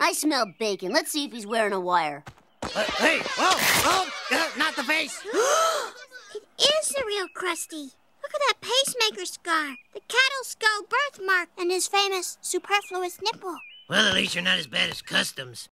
I smell bacon. Let's see if he's wearing a wire. Uh, hey, whoa, Oh! uh, not the face. it is the real Krusty. Look at that pacemaker scar, the cattle skull birthmark, and his famous superfluous nipple. Well, at least you're not as bad as Customs.